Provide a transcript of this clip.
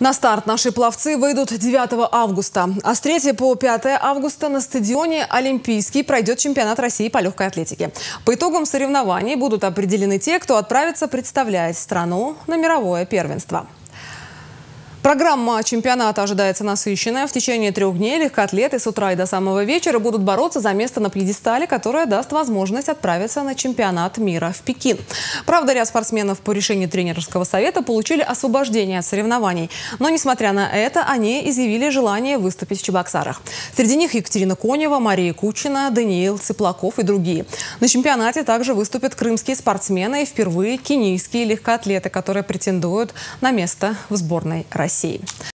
На старт наши пловцы выйдут 9 августа. А с 3 по 5 августа на стадионе Олимпийский пройдет чемпионат России по легкой атлетике. По итогам соревнований будут определены те, кто отправится представлять страну на мировое первенство. Программа чемпионата ожидается насыщенная. В течение трех дней легкоатлеты с утра и до самого вечера будут бороться за место на пьедестале, которое даст возможность отправиться на чемпионат мира в Пекин. Правда, ряд спортсменов по решению тренерского совета получили освобождение от соревнований. Но, несмотря на это, они изъявили желание выступить в Чебоксарах. Среди них Екатерина Конева, Мария Кучина, Даниил Цыплаков и другие. На чемпионате также выступят крымские спортсмены и впервые кенийские легкоатлеты, которые претендуют на место в сборной России. России.